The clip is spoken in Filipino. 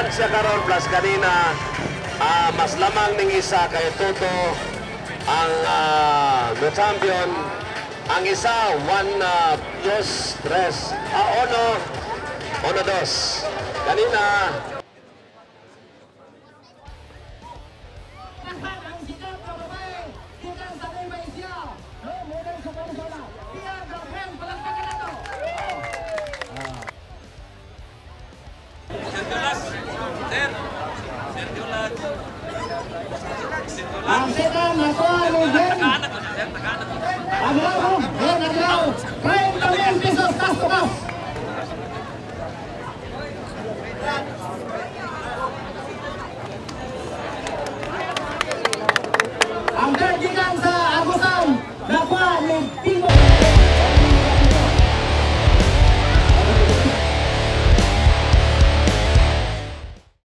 One siya karon plus kanina. ah, mas lamang ning isa kay Toto ang uh, the champion. Ang isa, one, uh, dos, tres. Ah, ono, ono dos. Kanina,